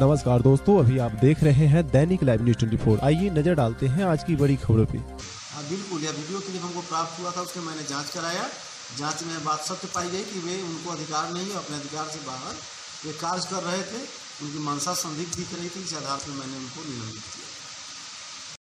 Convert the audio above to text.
नमस्कार दोस्तों, अभी आप देख रहे हैं दैनिक लाइव न्यूज़ 24 आइए नज़र डालते हैं आज की बड़ी खबरों पे। हाँ बिल्कुल, यह वीडियो क्लिप हमको प्राप्त हुआ था उसके मैंने जाँच कराया। जाँच में बात सत्य पाई गई कि वे उनको अधिकार नहीं है, अपने अधिकार से बाहर। वे कार्य कर रहे थे, उनकी मनसा संदिग्ध दिख रही थी, इस आधार पर मैंने उनको निलंबित